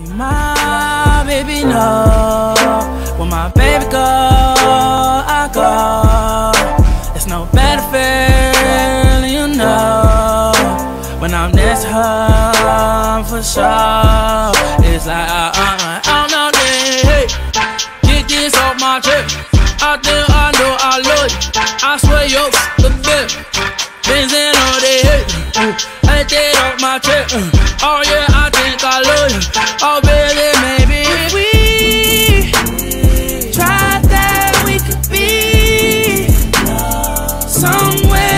See my baby no when my baby go, I go. It's no better feeling, you know. When I'm next to her, for sure. It's like I, uh, uh, I'm not there. Hey, get this off my chest. I think I know I love you. I swear you're the best. Benzin all day. Hey, uh, I take off my chest. Uh, oh yeah, I think I love you. somewhere.